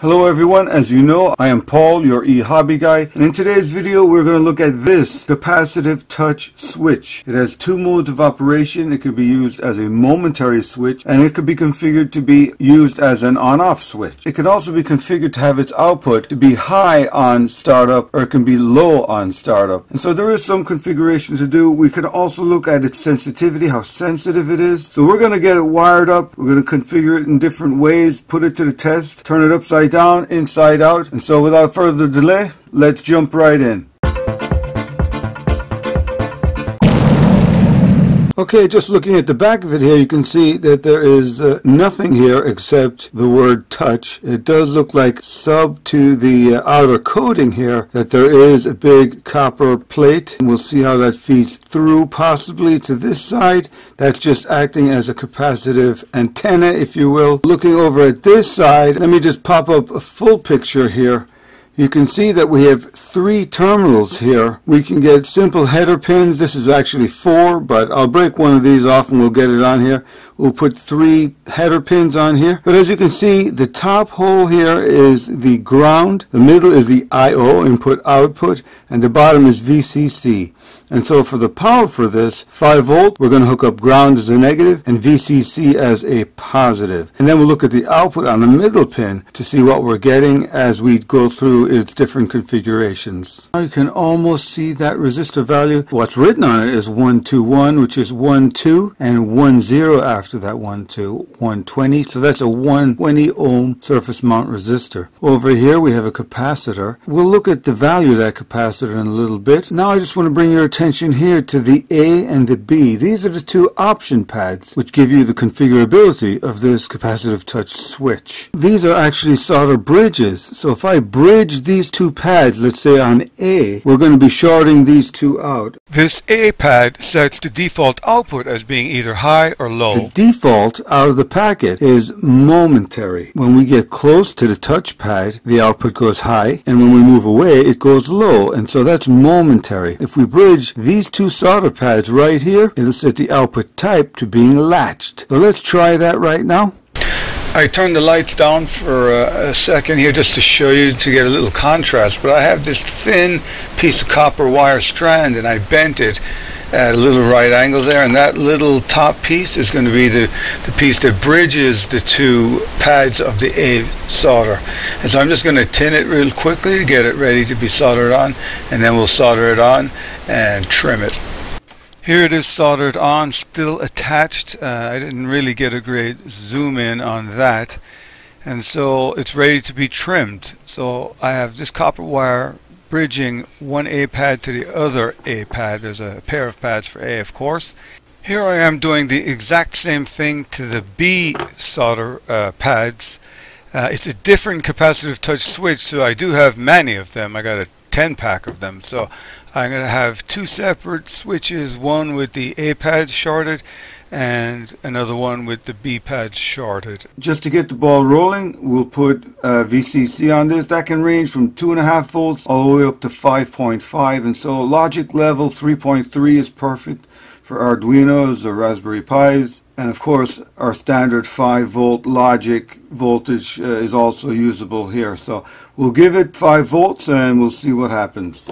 Hello everyone, as you know, I am Paul, your e-hobby guy, and in today's video we're going to look at this capacitive touch switch. It has two modes of operation. It could be used as a momentary switch, and it could be configured to be used as an on-off switch. It can also be configured to have its output to be high on startup, or it can be low on startup. And so there is some configuration to do. We could also look at its sensitivity, how sensitive it is. So we're going to get it wired up. We're going to configure it in different ways, put it to the test, turn it upside down, inside out. And so without further delay, let's jump right in. Okay, just looking at the back of it here, you can see that there is uh, nothing here except the word touch. It does look like sub to the uh, outer coating here that there is a big copper plate. And we'll see how that feeds through possibly to this side. That's just acting as a capacitive antenna, if you will. Looking over at this side, let me just pop up a full picture here you can see that we have three terminals here. We can get simple header pins. This is actually four, but I'll break one of these off and we'll get it on here. We'll put three header pins on here. But as you can see, the top hole here is the ground. The middle is the I.O. input output and the bottom is VCC. And so for the power for this, 5 volt, we're going to hook up ground as a negative and VCC as a positive. And then we'll look at the output on the middle pin to see what we're getting as we go through its different configurations. Now you can almost see that resistor value. What's written on it is 121, which is 1, 2, and 1, 0 after that 1, 2, 120. So that's a 120 ohm surface mount resistor. Over here we have a capacitor. We'll look at the value of that capacitor in a little bit. Now I just want to bring your attention here to the A and the B. These are the two option pads which give you the configurability of this capacitive touch switch. These are actually solder bridges. So if I bridge these two pads, let's say on A, we're going to be shorting these two out. This A pad sets the default output as being either high or low. The default out of the packet is momentary. When we get close to the touch pad, the output goes high, and when we move away, it goes low, and so that's momentary. If we bridge these two solder pads right here, it'll set the output type to being latched. So let's try that right now. I turned the lights down for a, a, second here just to show you to get a little contrast but I have this thin piece of copper wire strand and I bent it at a little right angle there and that little top piece is going to be the, the piece that bridges the two pads of the A solder and so I'm just going to tin it real quickly to get it ready to be soldered on and then we'll solder it on and trim it. Here it is soldered on, still attached. Uh, I didn't really get a great zoom in on that. And so it's ready to be trimmed. So I have this copper wire bridging one A pad to the other A pad. There's a pair of pads for A, of course. Here I am doing the exact same thing to the B solder uh, pads. Uh, it's a different capacitive touch switch, so I do have many of them. I got a 10 pack of them. So I'm going to have two separate switches, one with the A pad shorted and another one with the B pad shorted. Just to get the ball rolling, we'll put uh, VCC on this. That can range from 2.5 volts all the way up to 5.5 and so logic level 3.3 is perfect for Arduinos or Raspberry Pis. And of course, our standard 5 volt logic voltage uh, is also usable here. So we'll give it 5 volts and we'll see what happens.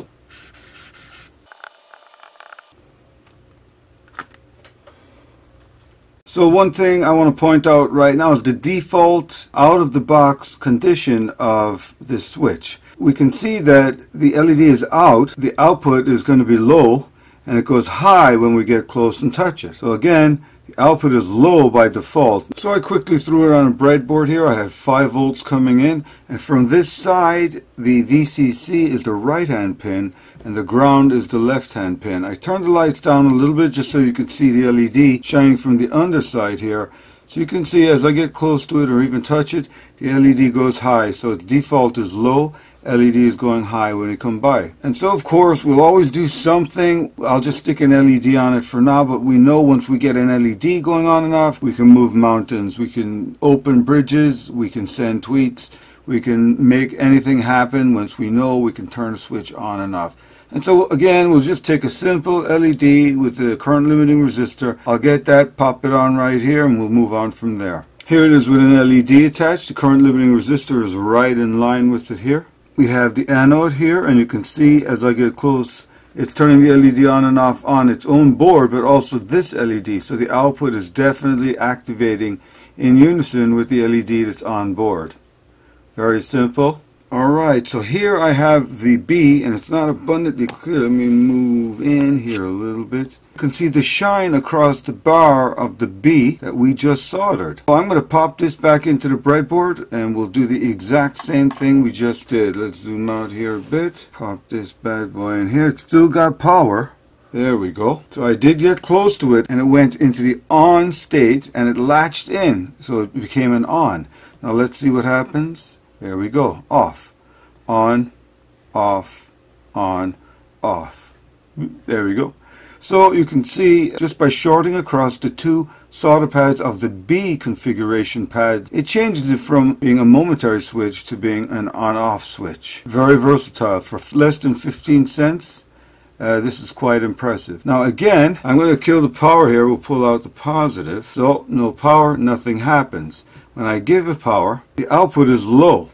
So one thing I want to point out right now is the default out of the box condition of this switch. We can see that the LED is out, the output is going to be low, and it goes high when we get close and touch it. So again, the output is low by default. So I quickly threw it on a breadboard here. I have 5 volts coming in, and from this side, the VCC is the right hand pin, and the ground is the left hand pin. I turned the lights down a little bit just so you could see the LED shining from the underside here. So you can see as I get close to it or even touch it, the LED goes high. So its default is low, LED is going high when it come by. And so of course we'll always do something. I'll just stick an LED on it for now, but we know once we get an LED going on and off, we can move mountains, we can open bridges, we can send tweets, we can make anything happen. Once we know, we can turn a switch on and off. And so again, we'll just take a simple LED with the current limiting resistor. I'll get that, pop it on right here, and we'll move on from there. Here it is with an LED attached. The current limiting resistor is right in line with it here. We have the anode here and you can see as I get close it's turning the LED on and off on its own board but also this LED so the output is definitely activating in unison with the LED that's on board. Very simple. Alright, so here I have the B, and it's not abundantly clear. Let me move in here a little bit. You can see the shine across the bar of the B that we just soldered. Well, I'm going to pop this back into the breadboard, and we'll do the exact same thing we just did. Let's zoom out here a bit. Pop this bad boy in here. It's still got power. There we go. So I did get close to it, and it went into the on state, and it latched in, so it became an on. Now let's see what happens. There we go. Off. On. Off. On. Off. There we go. So you can see just by shorting across the two solder pads of the B configuration pad, it changes it from being a momentary switch to being an on-off switch. Very versatile. For less than 15 cents, uh, this is quite impressive. Now again, I'm going to kill the power here. We'll pull out the positive. So no power, nothing happens. When I give it power, the output is low.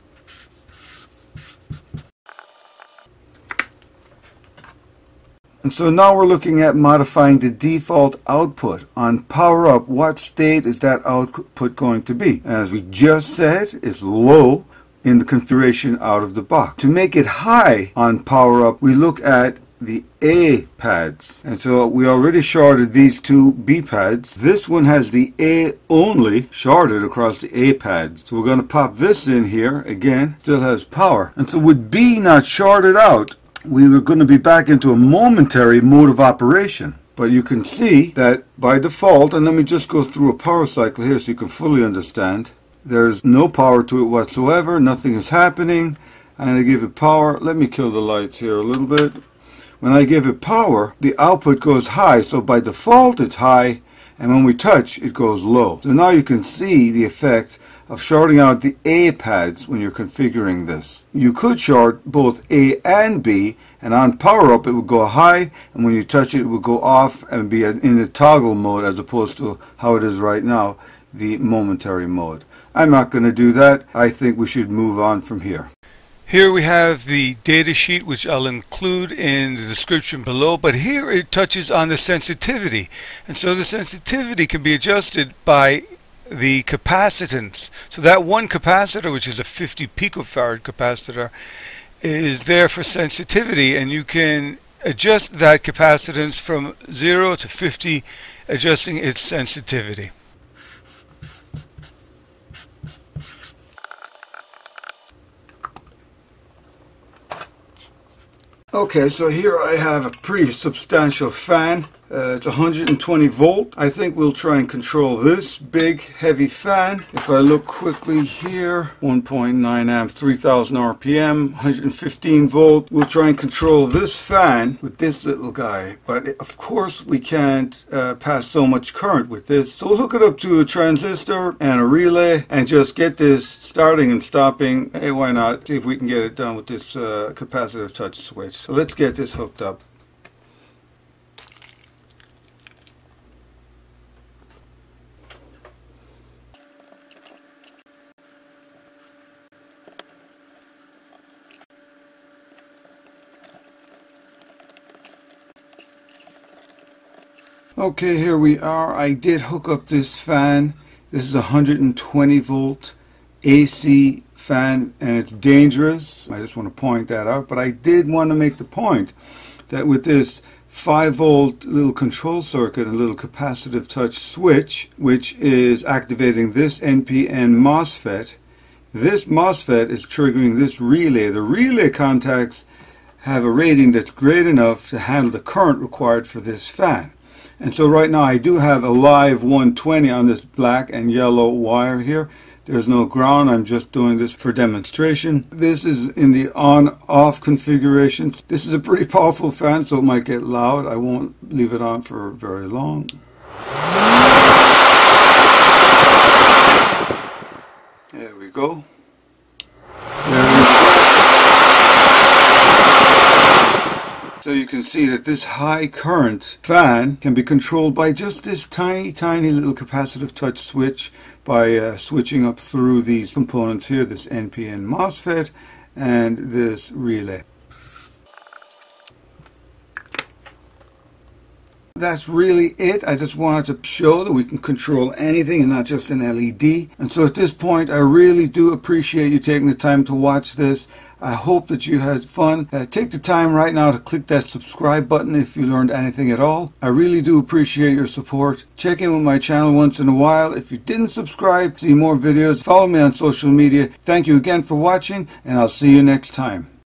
And so now we're looking at modifying the default output. On power up, what state is that output going to be? As we just said, it's low in the configuration out of the box. To make it high on power up, we look at the A pads. And so we already shorted these two B pads. This one has the A only shorted across the A pads. So we're going to pop this in here. Again, still has power. And so with B not shorted out, we were going to be back into a momentary mode of operation. But you can see that by default, and let me just go through a power cycle here so you can fully understand. There's no power to it whatsoever. Nothing is happening. And I'm going to give it power. Let me kill the lights here a little bit. When I give it power, the output goes high, so by default it's high, and when we touch, it goes low. So now you can see the effect of shorting out the A pads when you're configuring this. You could short both A and B, and on power up it would go high, and when you touch it, it would go off and be in the toggle mode as opposed to how it is right now, the momentary mode. I'm not going to do that. I think we should move on from here. Here we have the data sheet which I'll include in the description below but here it touches on the sensitivity and so the sensitivity can be adjusted by the capacitance. So that one capacitor which is a 50 picofarad capacitor is there for sensitivity and you can adjust that capacitance from 0 to 50 adjusting its sensitivity. Okay, so here I have a pretty substantial fan uh, it's 120 volt. I think we'll try and control this big heavy fan. If I look quickly here, 1.9 amp, 3000 RPM, 115 volt. We'll try and control this fan with this little guy. But of course we can't uh, pass so much current with this. So we'll hook it up to a transistor and a relay and just get this starting and stopping. Hey, why not? See if we can get it done with this uh, capacitive touch switch. So let's get this hooked up. Okay, here we are. I did hook up this fan. This is a 120 volt AC fan and it's dangerous. I just want to point that out. But I did want to make the point that with this 5 volt little control circuit and little capacitive touch switch, which is activating this NPN MOSFET, this MOSFET is triggering this relay. The relay contacts have a rating that's great enough to handle the current required for this fan. And so right now I do have a live 120 on this black and yellow wire here. There's no ground, I'm just doing this for demonstration. This is in the on-off configuration. This is a pretty powerful fan, so it might get loud. I won't leave it on for very long. There we go. So you can see that this high current fan can be controlled by just this tiny, tiny little capacitive touch switch by uh, switching up through these components here, this NPN MOSFET and this relay. That's really it. I just wanted to show that we can control anything and not just an LED. And so at this point, I really do appreciate you taking the time to watch this. I hope that you had fun. Uh, take the time right now to click that subscribe button if you learned anything at all. I really do appreciate your support. Check in with my channel once in a while. If you didn't subscribe, see more videos, follow me on social media. Thank you again for watching, and I'll see you next time.